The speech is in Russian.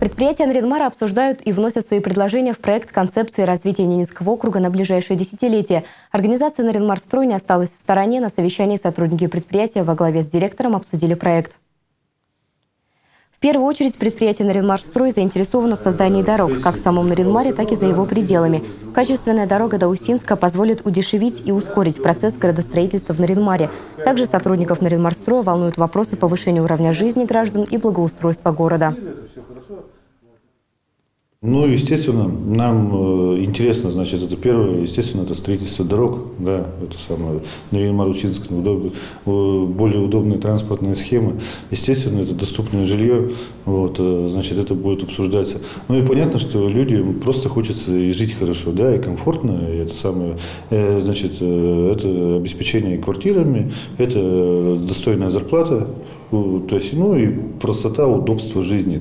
Предприятия Наринмара обсуждают и вносят свои предложения в проект концепции развития Ненецкого округа на ближайшее десятилетие. Организация Наринмарстрой не осталась в стороне. На совещании сотрудники предприятия во главе с директором обсудили проект. В первую очередь предприятие Наринмарстрой заинтересовано в создании дорог, как в самом Наринмаре, так и за его пределами. Качественная дорога до Усинска позволит удешевить и ускорить процесс градостроительства в Наринмаре. Также сотрудников Наринмарстроя волнуют вопросы повышения уровня жизни граждан и благоустройства города. Ну, естественно, нам э, интересно, значит, это первое, естественно, это строительство дорог, да, это самое, Нарин-Марусинск, удоб, более удобные транспортные схемы, естественно, это доступное жилье, вот, э, значит, это будет обсуждаться. Ну и понятно, что людям просто хочется и жить хорошо, да, и комфортно, и это самое, э, значит, это обеспечение квартирами, это достойная зарплата, то есть, ну и простота, удобство жизни.